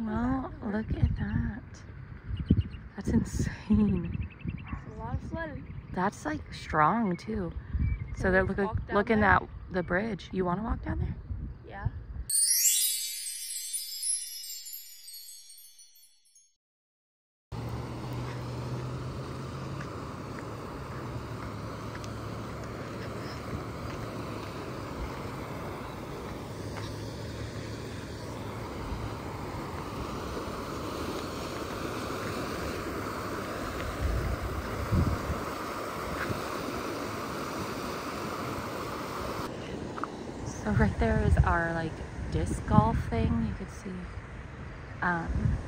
Well, look at that. That's insane. It's a lot of sledding. That's like strong too. So they're walk looking there? at the bridge. You want to walk down there? Yeah. So right there is our like disc golf thing. You could see. Um,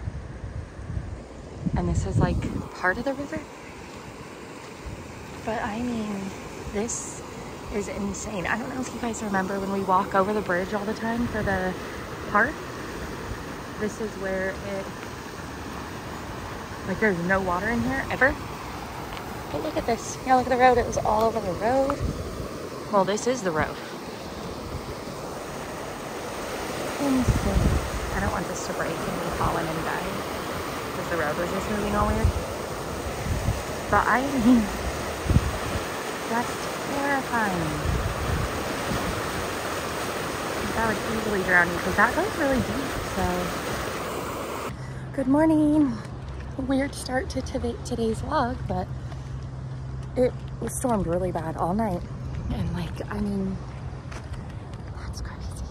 and this is like part of the river. But I mean, this is insane. I don't know if you guys remember when we walk over the bridge all the time for the park. This is where it, like there's no water in here ever. But look at this. Yeah, look at the road. It was all over the road. Well, this is the road. I don't want this to break and me falling and dying because the road was just moving all weird. But I mean, that's terrifying. That would easily drown you because that goes really deep. So, good morning. Weird start to today's vlog, but it was stormed really bad all night. And like, I mean, that's crazy.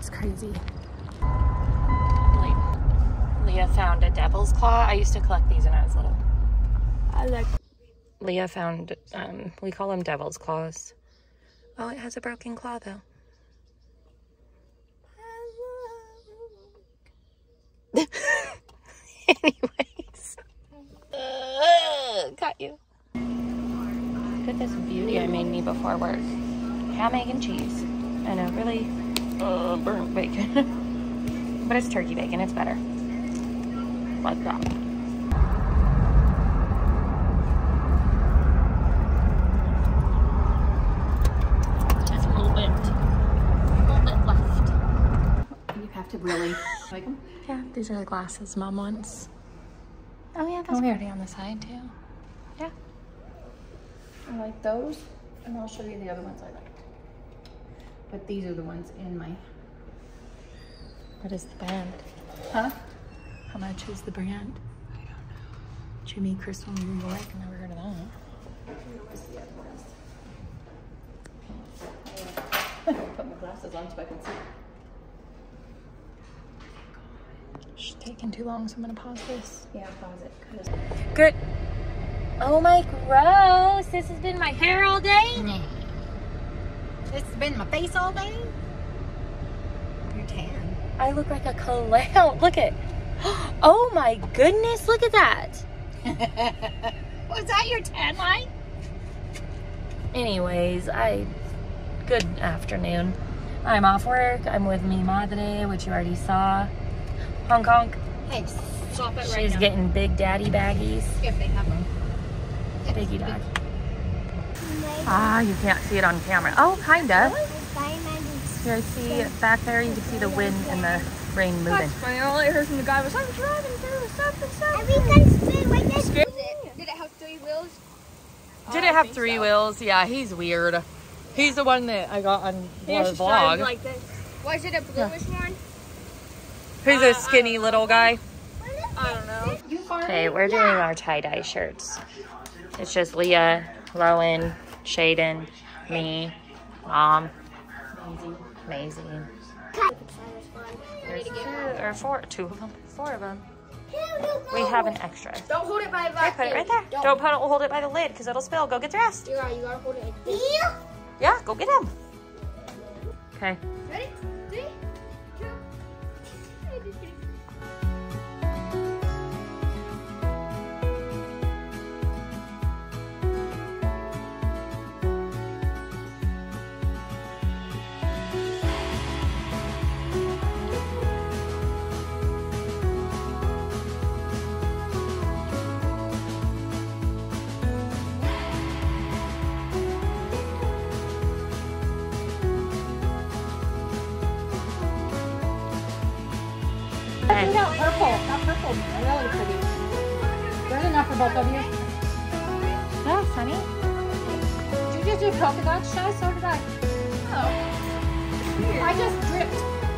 That's crazy. Leah found a devil's claw. I used to collect these when I was little. I like Leah found, um, we call them devil's claws. Oh, it has a broken claw though. Anyways. Uh, got you. Look at this beauty I made me before work. Ham, egg, and cheese. And a really uh, burnt bacon. but it's turkey bacon, it's better. Like that. Just a little bit. A little bit left. You have to really like them. Yeah, these are the glasses mom wants. Oh yeah, that's already on the side too. Yeah. I like those, and I'll show you the other ones I liked. But these are the ones in my, What is the brand? huh? How much is the brand? I don't know. Jimmy Crystal New York. I never heard of that. Where's the other ones? Put my glasses on so I can see. It's taking too long, so I'm gonna pause this. Yeah, pause it. Good. Oh my gross! This has been my hair all day. Mm. It's been my face all day. You're tan. I look like a clown. Look at. Oh my goodness! Look at that. Was that your tan line? Anyways, I good afternoon. I'm off work. I'm with mi madre, which you already saw. Hong Kong. Hey, stop it right She's now. getting big daddy baggies. if they have them. Biggie dog. Ah, you can't see it on camera. Oh, kinda. Here, I see back there. You can see the wind and the rain moving. That's funny. All I heard from the guy was, I'm driving through something, something. Did it have three wheels? Did it have three wheels? Yeah, he's weird. He's the one that I got on the Yeah, she's vlog. like this. Was it a bluish one? He's a skinny little guy. I don't know. Okay, we're doing our tie-dye shirts. It's just Leah, Rowan, Shaden, me, Mom, Maisie. There's two or four, two of them, four of them. We have an extra. Don't hold it by the Okay, put it right there. Don't put it, hold it by the lid because it'll spill. Go get dressed. You gotta, you gotta hold it like this. Yeah, go get him. Okay. Ready? Three, two. Out, purple. That purple, really pretty. There's enough for both of you. Yeah, honey. Did you just do polka dots, Shy? So did I. Oh. I just dripped.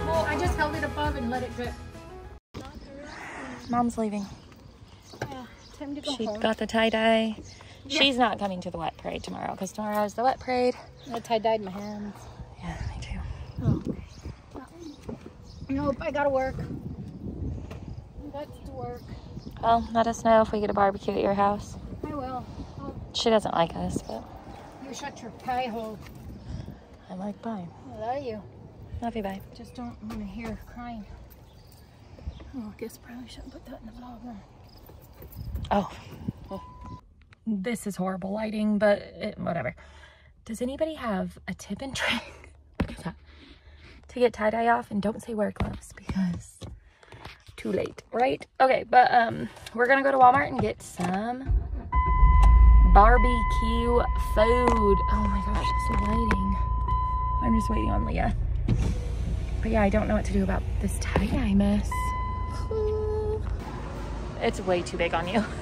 Well, I just held it above and let it drip. Mom's leaving. Yeah, time to go She home. got the tie dye. She's not coming to the wet parade tomorrow because tomorrow is the wet parade. I tie-dyed my hands. Yeah, me too. Oh. Nope, I gotta work. Got to work. Well, let us know if we get a barbecue at your house. I will. She doesn't like us, but You shut your pie hole. I like pie. I love you. Love you, bye. Just don't want to hear crying. Oh, I guess probably shouldn't put that in the vlog. huh? Oh. This is horrible lighting, but it, whatever. Does anybody have a tip and trick? Look at that. To get tie-dye off and don't say wear gloves because too late, right? Okay, but um, we're gonna go to Walmart and get some barbecue food. Oh my gosh, this lighting. I'm just waiting on Leah. But yeah, I don't know what to do about this tie-dye mess. It's way too big on you.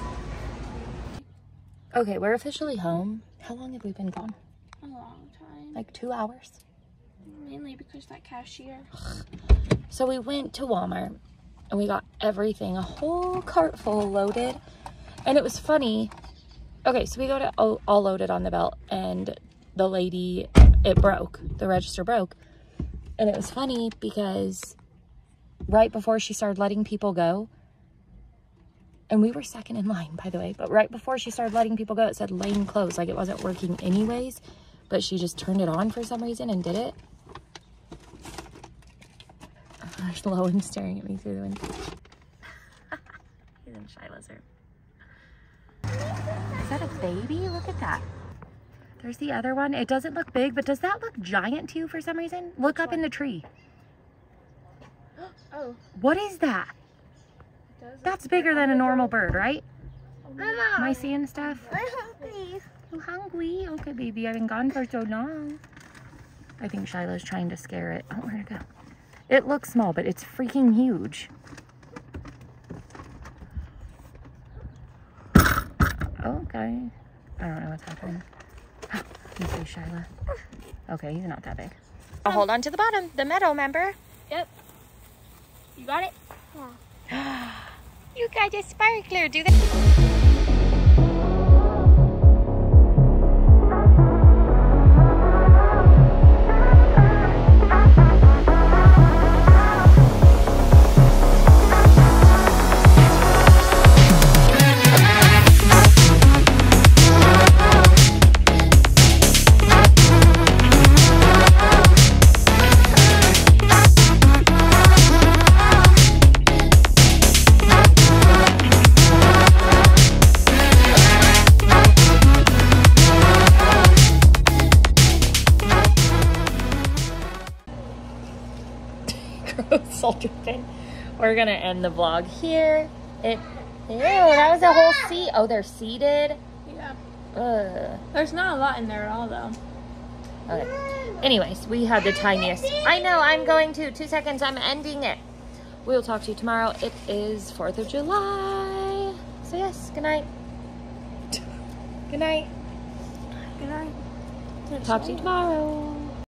Okay, we're officially home. How long have we been gone? A long time. Like two hours. Mainly because that cashier. So we went to Walmart and we got everything, a whole cart full loaded. And it was funny. Okay, so we got it all, all loaded on the belt and the lady, it broke. The register broke. And it was funny because right before she started letting people go, and we were second in line, by the way, but right before she started letting people go, it said lane closed, like it wasn't working anyways, but she just turned it on for some reason and did it. There's Lowen staring at me through the window. He's in shy lizard. Is that a baby? Look at that. There's the other one. It doesn't look big, but does that look giant to you for some reason? Look up in the tree. Oh. What is that? That's bigger than a normal bird, right? Mama. Am I seeing stuff? I'm hungry. You hungry? Okay, baby. I've been gone for so long. I think Shiloh's trying to scare it. Oh, where'd it go? It looks small, but it's freaking huge. Okay. I don't know what's happening. You see Shiloh. Okay, he's not that big. I'll hold on to the bottom. The meadow, member. Yep. You got it? You got a sparkler. Do the. Gross soul dripping. We're gonna end the vlog here. It ew, that was a whole seat. Oh, they're seated. Yeah. Ugh. There's not a lot in there at all, though. Okay. Anyways, we had the tiniest. I know, I'm going to. Two seconds, I'm ending it. We'll talk to you tomorrow. It is 4th of July. So, yes, good night. Good night. Good night. Talk to you tomorrow.